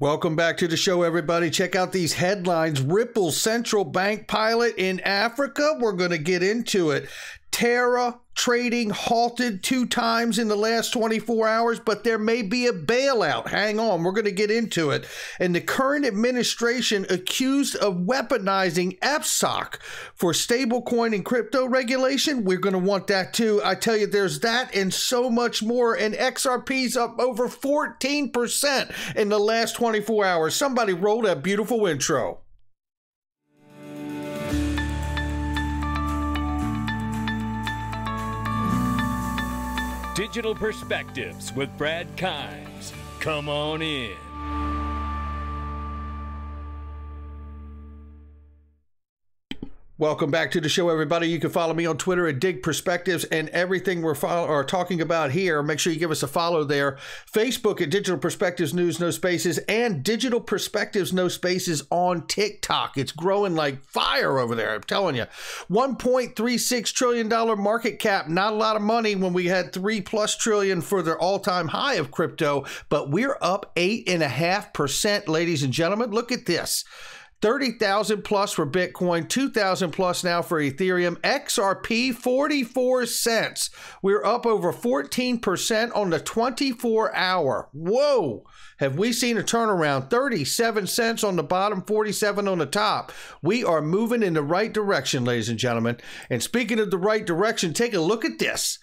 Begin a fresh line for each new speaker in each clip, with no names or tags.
Welcome back to the show, everybody. Check out these headlines. Ripple central bank pilot in Africa. We're going to get into it. Terra trading halted two times in the last 24 hours, but there may be a bailout. Hang on, we're going to get into it. And the current administration accused of weaponizing FSOC for stablecoin and crypto regulation. We're going to want that too. I tell you, there's that and so much more. And XRP's up over 14% in the last 24 hours. Somebody roll that beautiful intro.
Digital Perspectives with Brad Kimes. Come on in.
Welcome back to the show, everybody. You can follow me on Twitter at Dig Perspectives and everything we're follow- are talking about here. Make sure you give us a follow there. Facebook at Digital Perspectives News No Spaces and Digital Perspectives No Spaces on TikTok. It's growing like fire over there. I'm telling you, 1.36 trillion dollar market cap. Not a lot of money when we had three plus trillion for their all time high of crypto, but we're up eight and a half percent, ladies and gentlemen. Look at this. 30,000 plus for Bitcoin, 2,000 plus now for Ethereum, XRP 44 cents. We're up over 14% on the 24 hour. Whoa! Have we seen a turnaround? 37 cents on the bottom, 47 on the top. We are moving in the right direction, ladies and gentlemen. And speaking of the right direction, take a look at this.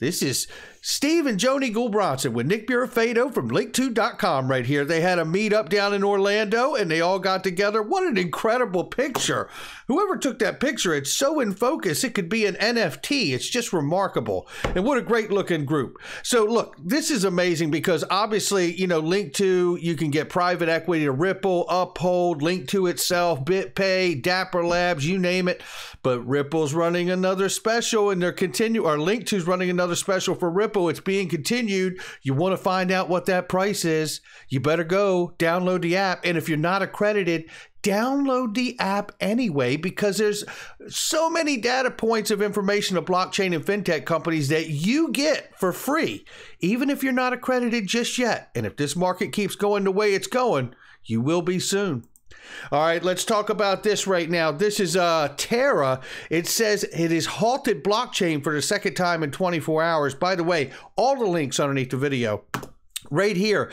This is Steve and Joni Gulbranson with Nick Burafado from Linqto.com right here. They had a meetup down in Orlando and they all got together. What an incredible picture. Whoever took that picture, it's so in focus, it could be an NFT. It's just remarkable. And what a great looking group. So, look, this is amazing because obviously, you know, Linqto, you can get private equity to Ripple, Uphold, Linqto itself, BitPay, Dapper Labs, you name it. But Ripple's running another special and they're continue, or Linqto's running another special for Ripple it's being continued. You want to find out what that price is, you better go download the app. And if you're not accredited, download the app anyway because there's so many data points of information of blockchain and fintech companies that you get for free, even if you're not accredited just yet. And if this market keeps going the way it's going, you will be soon. All right, let's talk about this right now. This is uh, Terra. It says it has halted blockchain for the second time in 24 hours. By the way, all the links underneath the video right here.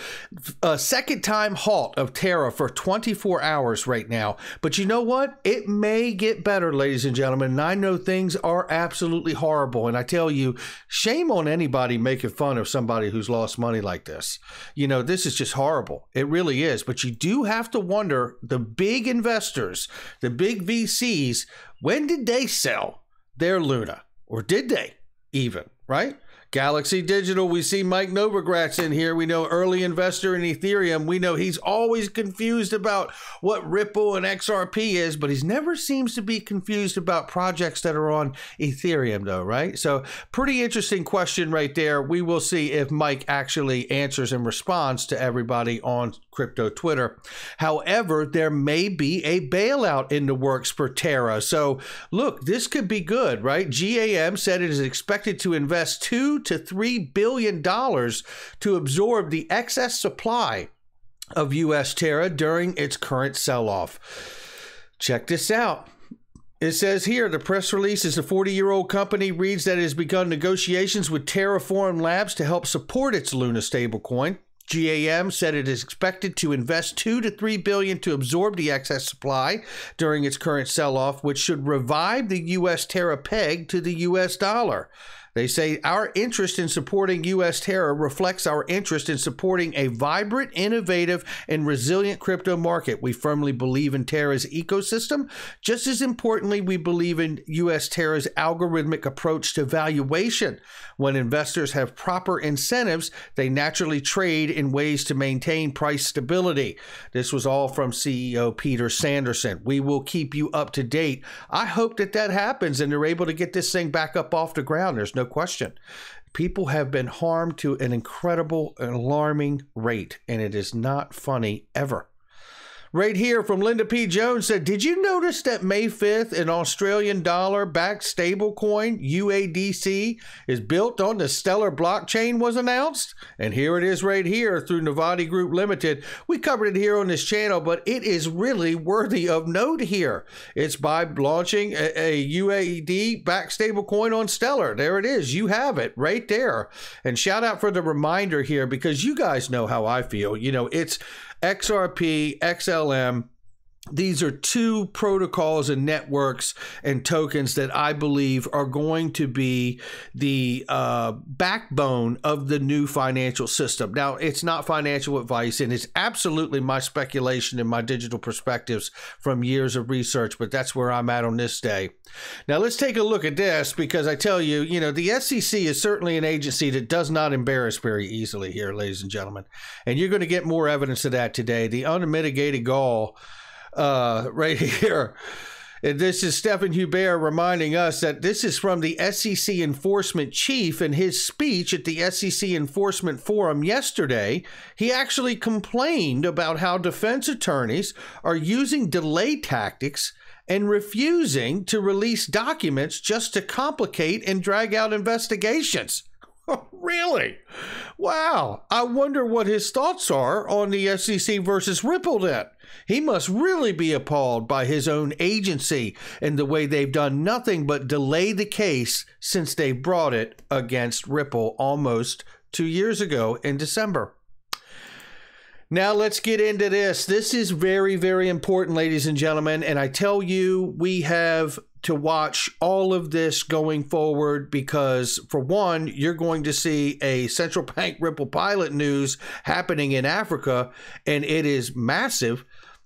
A second time halt of terra for 24 hours right now. But you know what? It may get better ladies and gentlemen and i know things are absolutely horrible. And i tell you shame on anybody making fun of somebody who's lost money like this. You know this is just horrible. It really is. But you do have to wonder the big investors the big vcs when did they sell their luna? Or did they even right Galaxy Digital, we see Mike Novogratz in here. We know early investor in Ethereum. We know he's always confused about what Ripple and XRP is, but he never seems to be confused about projects that are on Ethereum, though, right? So, pretty interesting question right there. We will see if Mike actually answers and responds to everybody on crypto Twitter. However, there may be a bailout in the works for Terra. So, look, this could be good, right? GAM said it is expected to invest two to three billion dollars to absorb the excess supply of U.S. Terra during its current sell-off. Check this out. It says here the press release is a 40 year old company reads that it has begun negotiations with Terraform Labs to help support its Luna stablecoin. GAM said it is expected to invest 2 to 3 billion to absorb the excess supply during its current sell-off, which should revive the US Terra peg to the US dollar. They say our interest in supporting U.S. Terra reflects our interest in supporting a vibrant, innovative, and resilient crypto market. We firmly believe in Terra's ecosystem. Just as importantly, we believe in U.S. Terra's algorithmic approach to valuation. When investors have proper incentives, they naturally trade in ways to maintain price stability. This was all from CEO Peter Sanderson. We will keep you up to date. I hope that that happens and they're able to get this thing back up off the ground. There's no question. People have been harmed to an incredible, alarming rate, and it is not funny ever. Right here from Linda P. Jones said, Did you notice that May 5th, an Australian dollar backed stablecoin, UADC, is built on the Stellar blockchain was announced? And here it is right here through Novatti Group Limited. We covered it here on this channel, but it is really worthy of note here. It's by launching a, a UAD backed stablecoin on Stellar. There it is. You have it right there. And shout out for the reminder here because you guys know how I feel. You know, it's XRP, XLM, these are two protocols and networks and tokens that I believe are going to be the uh, backbone of the new financial system. Now, it's not financial advice, and it's absolutely my speculation and my digital perspectives from years of research, but that's where I'm at on this day. Now, let's take a look at this because I tell you, you know, the SEC is certainly an agency that does not embarrass very easily here, ladies and gentlemen. And you're going to get more evidence of that today. The unmitigated gall uh, right here. And this is Stephan Hubert reminding us that this is from the SEC enforcement chief in his speech at the SEC enforcement forum yesterday. He actually complained about how defense attorneys are using delay tactics and refusing to release documents just to complicate and drag out investigations. really? Wow. I wonder what his thoughts are on the SEC versus Ripple then. He must really be appalled by his own agency and the way they've done nothing but delay the case since they brought it against Ripple almost two years ago in December. Now let's get into this. This is very, very important, ladies and gentlemen. And I tell you, we have to watch all of this going forward because, for one, you're going to see a central bank Ripple pilot news happening in Africa, and it is massive.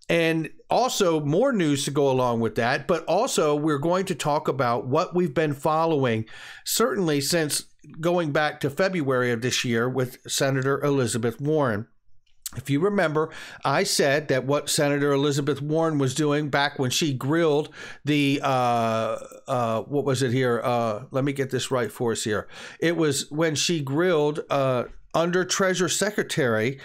And also, more news to go along with that. But also, we're going to talk about what we've been following, certainly since going back to February of this year with Senator Elizabeth Warren. If you remember, I said that what Senator Elizabeth Warren was doing back when she grilled the, uh, uh, what was it here? Uh, let me get this right for us here. It was when she grilled uh, under Treasury Secretary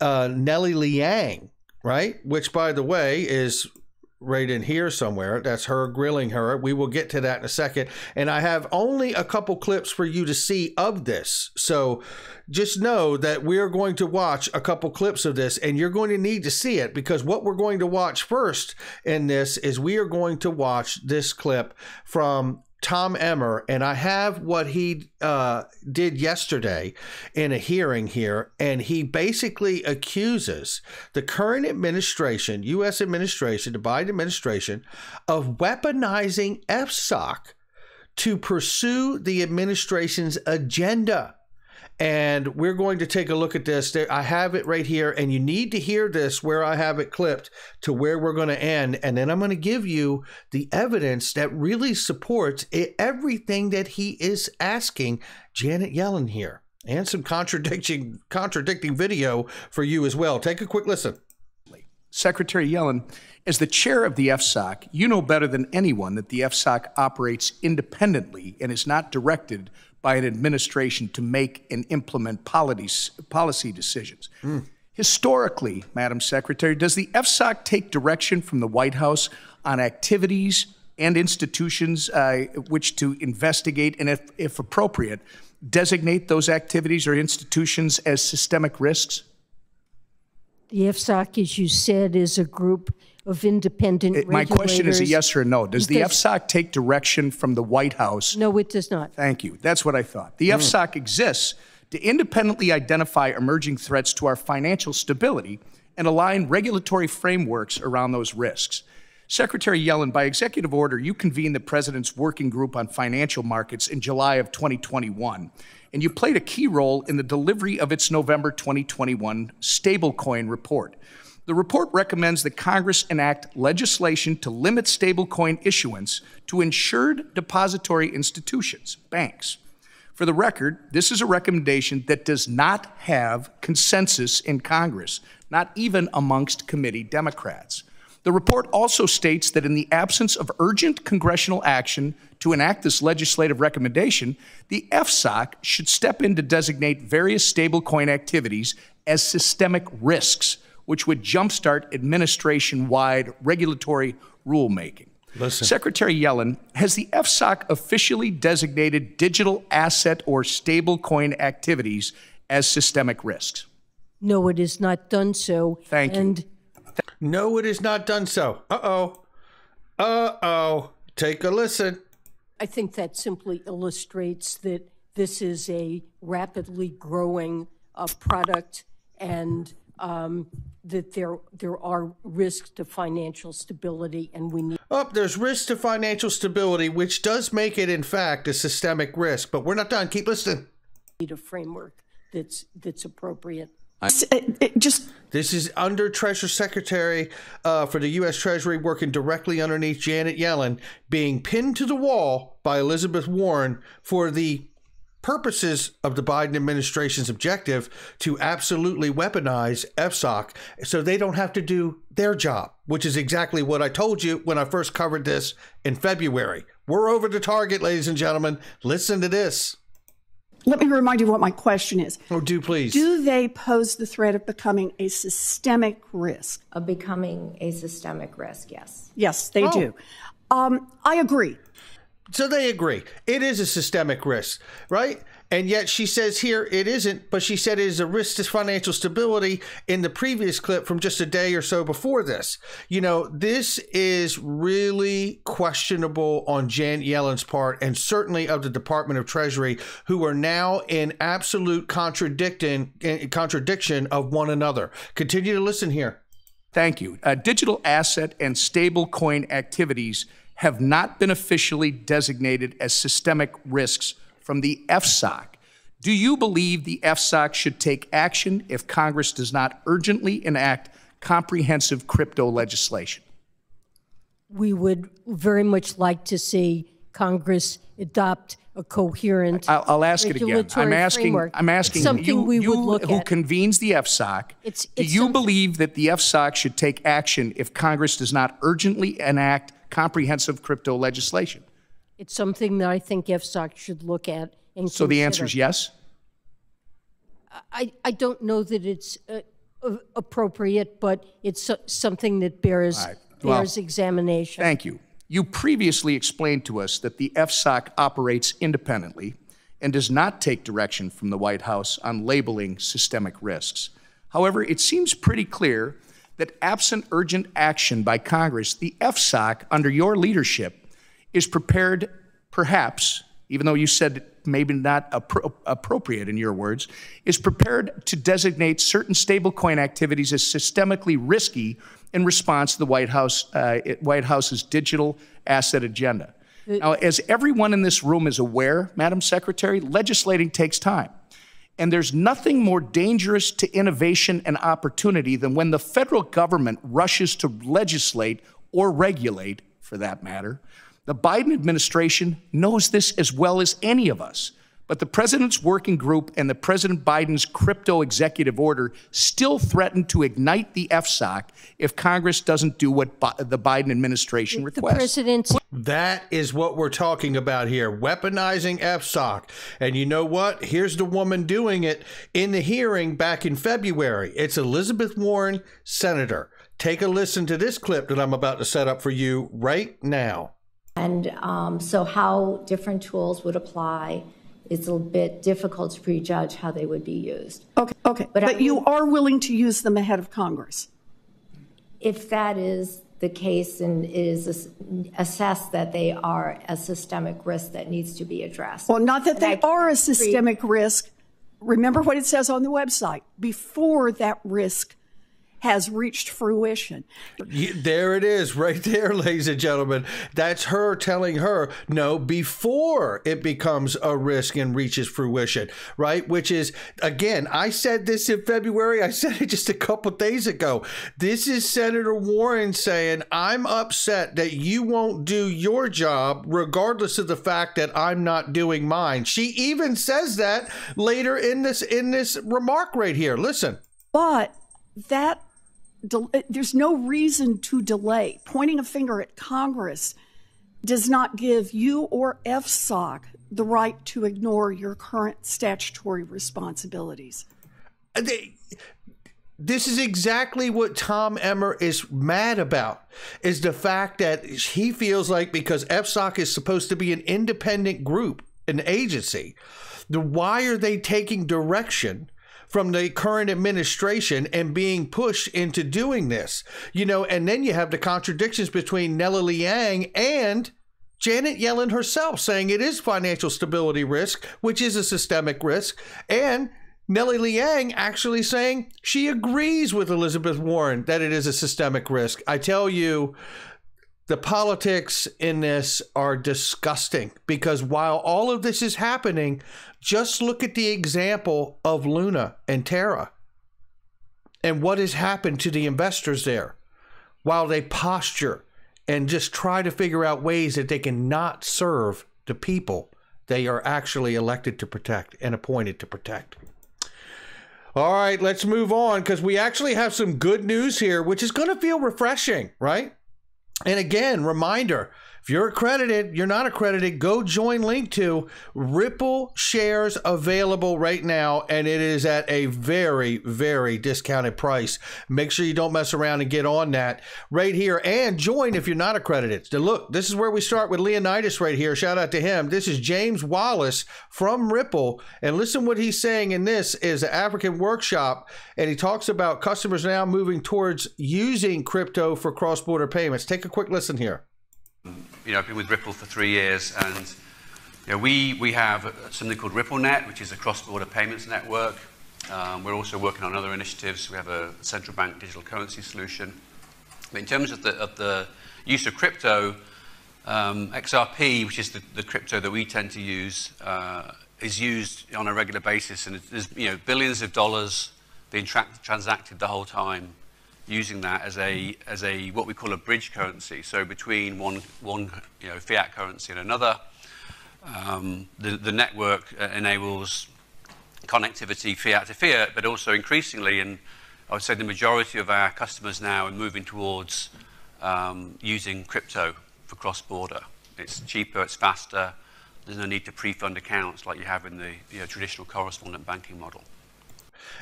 uh, Nellie Liang, right? Which, by the way, is right in here somewhere. That's her grilling her. We will get to that in a second. And I have only a couple clips for you to see of this. So just know that we are going to watch a couple clips of this and you're going to need to see it because what we're going to watch first in this is we are going to watch this clip from Tom Emmer, and I have what he uh, did yesterday in a hearing here, and he basically accuses the current administration, U.S. administration, the Biden administration, of weaponizing FSOC to pursue the administration's agenda and we're going to take a look at this. I have it right here, and you need to hear this where I have it clipped to where we're going to end. And then I'm going to give you the evidence that really supports everything that he is asking Janet Yellen here, and some contradicting contradicting video for you as well. Take a quick listen.
Secretary Yellen, as the chair of the FSOC, you know better than anyone that the FSOC operates independently and is not directed by an administration to make and implement policies, policy decisions. Mm. Historically, Madam Secretary, does the FSOC take direction from the White House on activities and institutions uh, which to investigate and, if, if appropriate, designate those activities or institutions as systemic risks?
The FSOC, as you said, is a group of independent it,
My question is a yes or a no. Does the FSOC take direction from the White House?
No, it does not.
Thank you. That's what I thought. The mm. FSOC exists to independently identify emerging threats to our financial stability and align regulatory frameworks around those risks. Secretary Yellen, by executive order, you convened the President's Working Group on Financial Markets in July of 2021, and you played a key role in the delivery of its November 2021 stablecoin report. The report recommends that Congress enact legislation to limit stablecoin issuance to insured depository institutions, banks. For the record, this is a recommendation that does not have consensus in Congress, not even amongst committee Democrats. The report also states that in the absence of urgent congressional action to enact this legislative recommendation, the FSOC should step in to designate various stablecoin activities as systemic risks which would jumpstart administration wide regulatory rulemaking.
Listen.
Secretary Yellen, has the FSOC officially designated digital asset or stablecoin activities as systemic risks?
No, it has not done so.
Thank you.
No, it has not done so. Uh oh. Uh oh. Take a listen.
I think that simply illustrates that this is a rapidly growing uh, product and um, that there there are risks to financial stability, and we need
Up, there's risk to financial stability, which does make it, in fact, a systemic risk. But we're not done. Keep listening.
Need a framework that's that's appropriate.
It- it just
This is under Treasury Secretary uh, for the U.S. Treasury, working directly underneath Janet Yellen, being pinned to the wall by Elizabeth Warren for the purposes of the Biden administration's objective to absolutely weaponize FSOC so they don't have to do their job, which is exactly what I told you when I first covered this in February. We're over the target, ladies and gentlemen. Listen to this.
Let me remind you what my question is.
Oh, do please.
Do they pose the threat of becoming a systemic risk?
of becoming a systemic risk, yes.
Yes, they
Oh.
do. Um, I agree.
So they agree. It is a systemic risk, right? And yet she says here it isn't, but she said it is a risk to financial stability in the previous clip from just a day or so before this. You know, this is really questionable on Janet Yellen's part and certainly of the Department of Treasury, who are now in absolute contradicting contradiction of one another. Continue to listen here.
Thank you. Uh, digital asset and stablecoin activities have not been officially designated as systemic risks from the FSOC. Do you believe the FSOC should take action if Congress does not urgently enact comprehensive crypto legislation?
We would very much like to see Congress adopt a coherent.
I'll, I'll ask it again. I'm asking.
framework.
I'm asking
It's something
you,
we
you
would look
who
at.
convenes the FSOC.
It's-
do you
something-
believe that the FSOC should take action if Congress does not urgently enact comprehensive crypto legislation?
It's something that I think FSOC should look at and
So the answer is yes.
I, I don't know that it's uh, appropriate, but it's so- something that bears,
right. Well,
bears examination.
Thank you. You previously explained to us that the FSOC operates independently and does not take direction from the White House on labeling systemic risks. However, it seems pretty clear that absent urgent action by Congress, the FSOC, under your leadership, is prepared, perhaps, even though you said maybe not appro- appropriate in your words, is prepared to designate certain stablecoin activities as systemically risky in response to the White House, uh, White House's digital asset agenda. Now, as everyone in this room is aware, Madam Secretary, legislating takes time. And there's nothing more dangerous to innovation and opportunity than when the federal government rushes to legislate or regulate, for that matter. The Biden administration knows this as well as any of us. But the president's working group and the President Biden's crypto executive order still threaten to ignite the FSOC if Congress doesn't do what Bi- the Biden administration
The
requests.
president's
That is what we're talking about here weaponizing FSOC. And you know what? Here's the woman doing it in the hearing back in February. It's Elizabeth Warren, Senator. Take a listen to this clip that I'm about to set up for you right now.
And um, so, how different tools would apply is a bit difficult to prejudge how they would be used.
Okay, okay.
But
But, you
would-
are willing to use them ahead of Congress.
If that is the case and it is assessed that they are a systemic risk that needs to be addressed.
Well, not that
And
they
I
are a systemic risk. Remember what it says on the website before that risk has reached fruition.
There it is, right there, ladies and gentlemen. That's her telling her no before it becomes a risk and reaches fruition, right? Which is, again, I said this in February. I said it just a couple days ago. This is Senator Warren saying, I'm upset that you won't do your job, regardless of the fact that I'm not doing mine. She even says that later in this in this remark right here. Listen.
But that del- there's no reason to delay. Pointing a finger at Congress does not give you or FSOC the right to ignore your current statutory responsibilities.
Uh, they- this is exactly what Tom Emmer is mad about is the fact that he feels like because FSOC is supposed to be an independent group, an agency, the why are they taking direction from the current administration and being pushed into doing this? You know, and then you have the contradictions between Nellie Liang and Janet Yellen herself saying it is financial stability risk, which is a systemic risk, and Nellie Liang actually saying she agrees with Elizabeth Warren that it is a systemic risk. I tell you, the politics in this are disgusting because while all of this is happening, just look at the example of Luna and Terra and what has happened to the investors there while they posture and just try to figure out ways that they can not serve the people they are actually elected to protect and appointed to protect. All right, let's move on because we actually have some good news here, which is going to feel refreshing, right? And again, reminder if you're accredited, you're not accredited, go join Linqto. Ripple shares available right now, and it is at a very, very discounted price. Make sure you don't mess around and get on that right here. And join if you're not accredited. So look, this is where we start with Leonidas right here. Shout out to him. This is James Wallis from Ripple. And listen what he's saying in this is an African workshop, and he talks about customers now moving towards using crypto for cross-border payments. Take a quick listen here
you know, I've been with Ripple for three years, and you know, we, we have something called RippleNet, which is a cross-border payments network. Um, we're also working on other initiatives. We have a central bank digital currency solution. But in terms of the, of the use of crypto, um, XRP, which is the, the, crypto that we tend to use, uh, is used on a regular basis, and there's you know billions of dollars being tra transacted the whole time using that as a as a what we call a bridge currency. So between one one you know fiat currency and another, um, the the network uh, enables connectivity fiat to fiat, but also increasingly, and I would say the majority of our customers now are moving towards um, using crypto for cross border. It's cheaper, it's faster. There's no need to pre-fund accounts like you have in the you know, traditional correspondent banking model.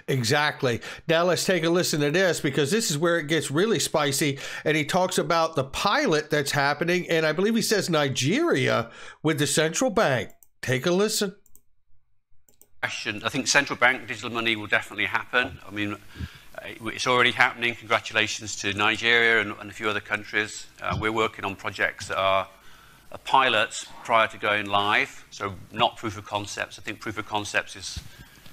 Exactly. Now let's take a listen to this because this is where it gets really spicy. And he talks about the pilot that's happening. And I believe he says Nigeria with the central bank. Take a listen.
I think central bank digital money will definitely happen. I mean, it's already happening. Congratulations to Nigeria and, and a few other countries. Uh, we're working on projects that are pilots prior to going live, so not proof of concepts. I think proof of concepts is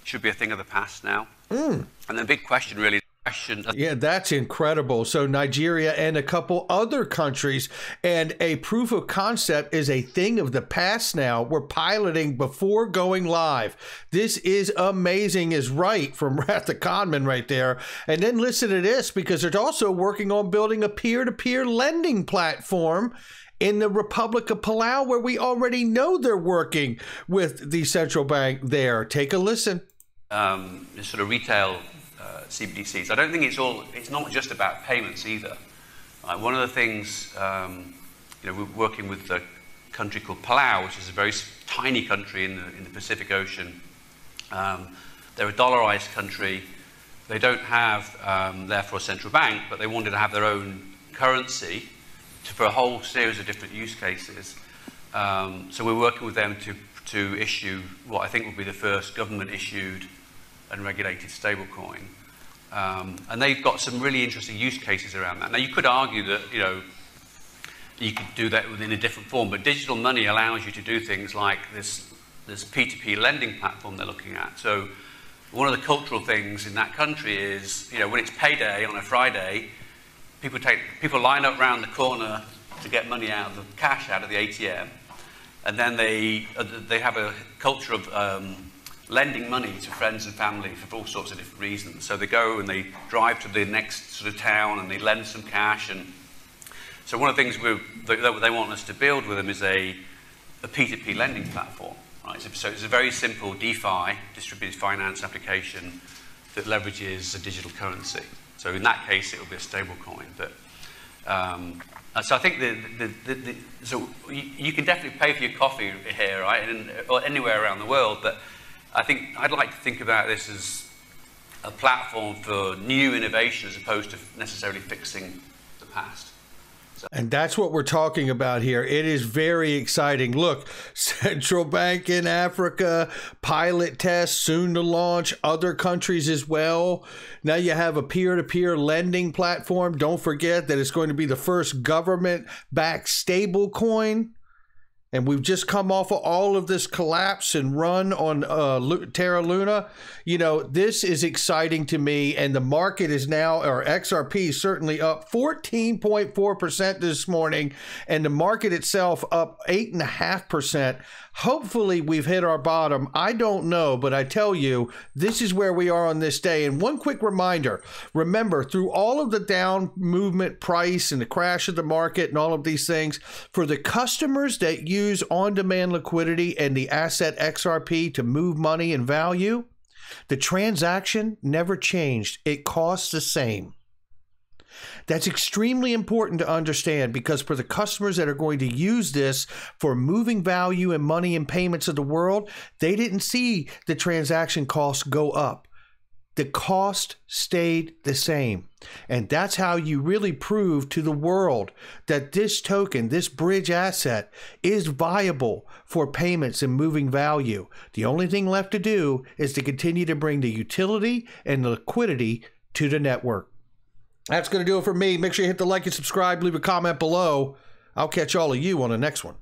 should be a thing of the past now. Mm. And the big question really question.
Yeah, that's incredible. So Nigeria and a couple other countries, and a proof of concept is a thing of the past now. We're piloting before going live. This is amazing, is right from Ratha Conman right there. And then listen to this because they're also working on building a peer-to-peer lending platform in the Republic of Palau, where we already know they're working with the central bank there. Take a listen
um, sort of retail uh, CBDCs. I don't think it's all. It's not just about payments either. Uh, one of the things, um, you know, we're working with a country called Palau, which is a very tiny country in the, in the Pacific Ocean. Um, they're a dollarized country. They don't have, um, therefore, a central bank, but they wanted to have their own currency for a whole series of different use cases. Um, so we're working with them to, to issue what I think will be the first government issued and regulated stablecoin. Um, and they've got some really interesting use cases around that. Now, you could argue that, you know, you could do that within a different form, but digital money allows you to do things like this, this P2P lending platform they're looking at. So one of the cultural things in that country is, you know, when it's payday on a Friday, people, take, people line up around the corner to get money out of the cash out of the ATM, and then they, uh, they have a culture of um, lending money to friends and family for all sorts of different reasons. So they go and they drive to the next sort of town and they lend some cash. And so one of the things that they want us to build with them is a, a P2P lending platform. Right? So it's a very simple DeFi, distributed finance application that leverages a digital currency. So in that case, it will be a stable coin. But um, so I think the, the, the, the so you, you, can definitely pay for your coffee here, right, and, or anywhere around the world, but I think I'd like to think about this as a platform for new innovation as opposed to necessarily fixing the past.
And that's what we're talking about here. It is very exciting. Look, central bank in Africa, pilot test soon to launch, other countries as well. Now you have a peer to peer lending platform. Don't forget that it's going to be the first government backed stable coin and we've just come off of all of this collapse and run on uh, Terra Luna. You know, this is exciting to me, and the market is now, or XRP is certainly up 14.4% this morning, and the market itself up 8.5%. Hopefully, we've hit our bottom. I don't know, but I tell you, this is where we are on this day. And one quick reminder remember, through all of the down movement price and the crash of the market and all of these things, for the customers that use on demand liquidity and the asset XRP to move money and value, the transaction never changed. It costs the same. That's extremely important to understand because for the customers that are going to use this for moving value and money and payments of the world, they didn't see the transaction costs go up. The cost stayed the same. And that's how you really prove to the world that this token, this bridge asset, is viable for payments and moving value. The only thing left to do is to continue to bring the utility and the liquidity to the network. That's going to do it for me. Make sure you hit the like and subscribe, leave a comment below. I'll catch all of you on the next one.